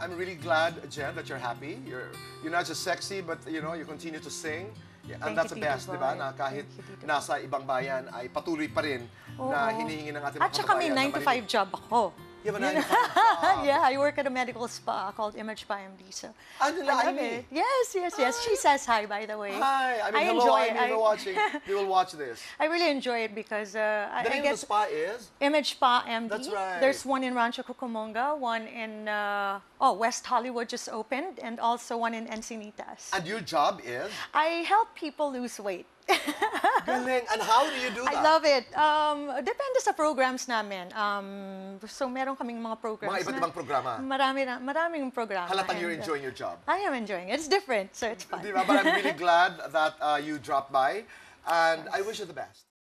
I'm, I'm really glad, Jen, that you're happy. You're, you're not just sexy, but you know, you continue to sing. Yeah, and that's the best, di ba? Na kahit nasa ibang bayan ay patuloy pa rin na Oo. hinihingi ng ating At mga saka may kababayan 9 to na 5 job ako. You have a 9 to 5 yeah, I work at a medical spa called Image by MD. So Ah, nila I love Amy? it. Yes, yes, yes. She says hi, by the way. Hi, I mean, hello, enjoy I mean, I, you're watching. You will watch this. I really enjoy it because uh, I, The I name get of the spa is? Image Spa MD. That's right. There's one in Rancho Cucamonga, one in uh, oh West Hollywood just opened, and also one in Encinitas. And your job is? I help people lose weight. Galing. And how do you do that? I love it. Um, depende sa programs namin. Um, so meron kaming mga programs. Mga iba't ibang programa. Marami na, maraming programa. Halatang you're uh, enjoying your job. I am enjoying it. It's different, so it's fun. Di ba? But I'm really glad that uh, you dropped by. And I wish you the best.